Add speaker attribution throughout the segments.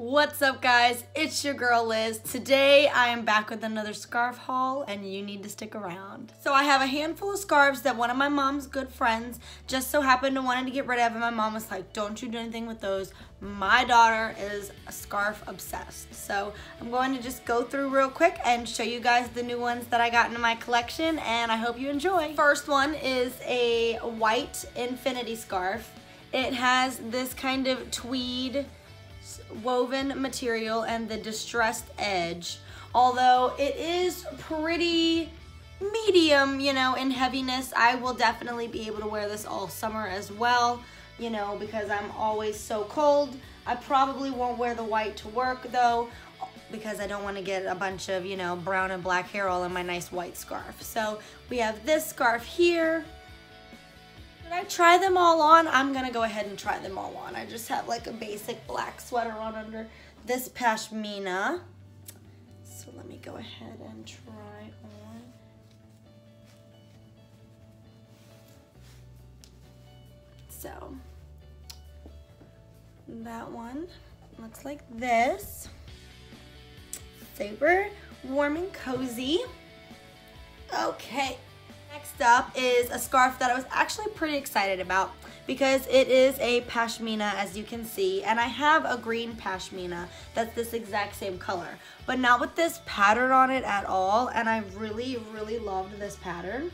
Speaker 1: What's up guys? It's your girl Liz. Today I am back with another scarf haul and you need to stick around. So I have a handful of scarves that one of my mom's good friends just so happened to wanted to get rid of and my mom was like, don't you do anything with those. My daughter is a scarf obsessed. So I'm going to just go through real quick and show you guys the new ones that I got into my collection and I hope you enjoy. First one is a white infinity scarf. It has this kind of tweed woven material and the distressed edge. Although it is pretty medium, you know, in heaviness, I will definitely be able to wear this all summer as well, you know, because I'm always so cold. I probably won't wear the white to work though, because I don't want to get a bunch of, you know, brown and black hair all in my nice white scarf. So we have this scarf here. Did I try them all on? I'm gonna go ahead and try them all on. I just have like a basic black sweater on under this pashmina. So let me go ahead and try on. So that one looks like this. Super warm and cozy. Okay, Next up is a scarf that I was actually pretty excited about because it is a pashmina as you can see and I have a green pashmina that's this exact same color but not with this pattern on it at all and I really really loved this pattern.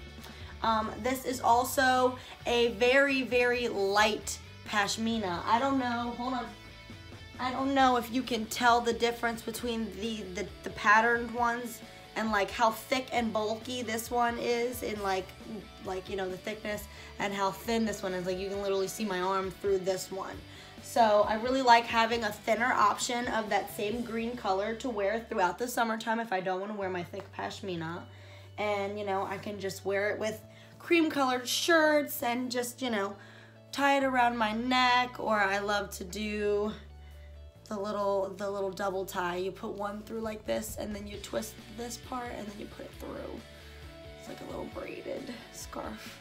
Speaker 1: Um, this is also a very very light pashmina. I don't know, hold on. I don't know if you can tell the difference between the, the, the patterned ones and like how thick and bulky this one is in like like you know the thickness and how thin this one is. Like you can literally see my arm through this one. So I really like having a thinner option of that same green color to wear throughout the summertime if I don't want to wear my thick pashmina. And you know I can just wear it with cream colored shirts and just you know tie it around my neck or I love to do the little the little double tie. You put one through like this and then you twist this part and then you put it through. It's like a little braided scarf.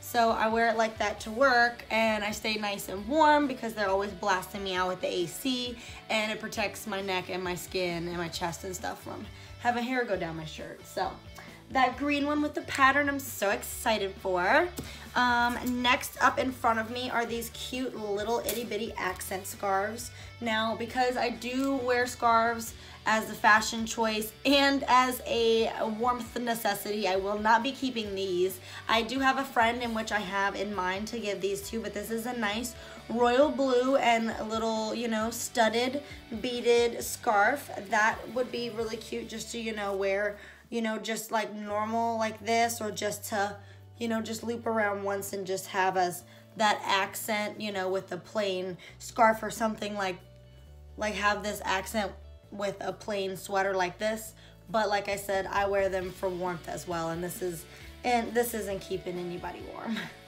Speaker 1: So I wear it like that to work and I stay nice and warm because they're always blasting me out with the AC and it protects my neck and my skin and my chest and stuff from having hair go down my shirt. So that green one with the pattern I'm so excited for. Um, next up in front of me are these cute little itty bitty accent scarves. Now, because I do wear scarves as a fashion choice and as a warmth necessity, I will not be keeping these. I do have a friend in which I have in mind to give these to, but this is a nice royal blue and a little, you know, studded beaded scarf. That would be really cute just to, you know, wear, you know, just like normal like this or just to you know, just loop around once and just have us that accent, you know, with a plain scarf or something like, like have this accent with a plain sweater like this. But like I said, I wear them for warmth as well. And this is, and this isn't keeping anybody warm.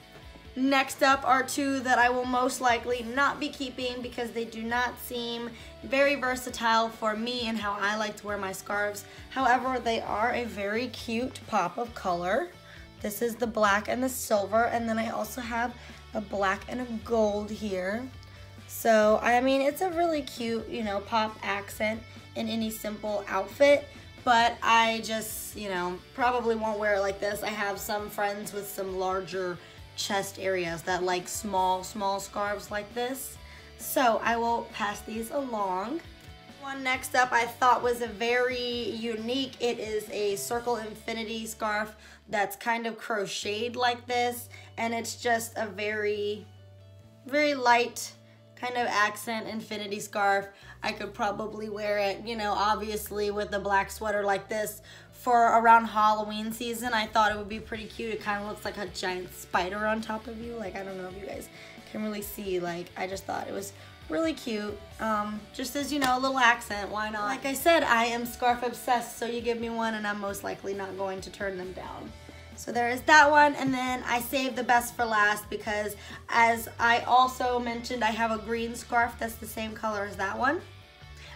Speaker 1: Next up are two that I will most likely not be keeping because they do not seem very versatile for me and how I like to wear my scarves. However, they are a very cute pop of color. This is the black and the silver, and then I also have a black and a gold here. So, I mean, it's a really cute, you know, pop accent in any simple outfit, but I just, you know, probably won't wear it like this. I have some friends with some larger chest areas that like small, small scarves like this. So I will pass these along. One next up I thought was a very unique. It is a circle infinity scarf that's kind of crocheted like this and it's just a very very light kind of accent infinity scarf I could probably wear it you know obviously with a black sweater like this for around Halloween season I thought it would be pretty cute it kind of looks like a giant spider on top of you like I don't know if you guys can really see like I just thought it was really cute. Um, just as, you know, a little accent, why not? Like I said, I am scarf obsessed, so you give me one and I'm most likely not going to turn them down. So there is that one, and then I saved the best for last because as I also mentioned, I have a green scarf that's the same color as that one.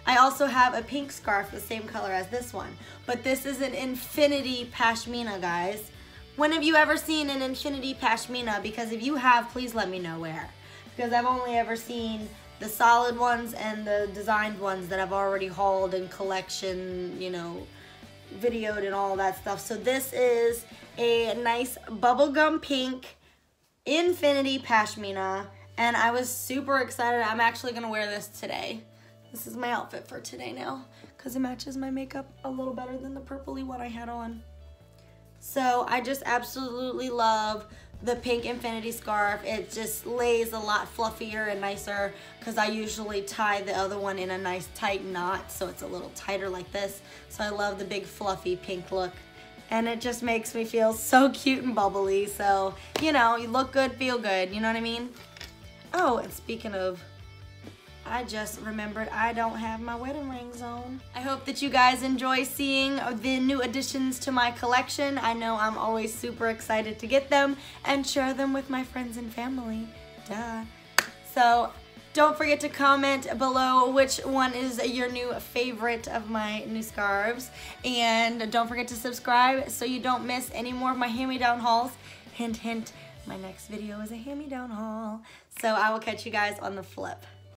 Speaker 1: I also have a pink scarf the same color as this one, but this is an infinity pashmina, guys. When have you ever seen an infinity pashmina? Because if you have, please let me know where. Because I've only ever seen the solid ones and the designed ones that I've already hauled in collection, you know, videoed and all that stuff. So this is a nice bubblegum pink infinity pashmina and I was super excited. I'm actually gonna wear this today. This is my outfit for today now because it matches my makeup a little better than the purpley one I had on. So I just absolutely love the pink infinity scarf. It just lays a lot fluffier and nicer because I usually tie the other one in a nice tight knot so it's a little tighter like this. So I love the big fluffy pink look and it just makes me feel so cute and bubbly. So, you know, you look good, feel good, you know what I mean? Oh, and speaking of I just remembered I don't have my wedding rings on. I hope that you guys enjoy seeing the new additions to my collection. I know I'm always super excited to get them and share them with my friends and family. Duh. So don't forget to comment below which one is your new favorite of my new scarves. And don't forget to subscribe so you don't miss any more of my hand-me-down hauls. Hint, hint, my next video is a hand-me-down haul. So I will catch you guys on the flip.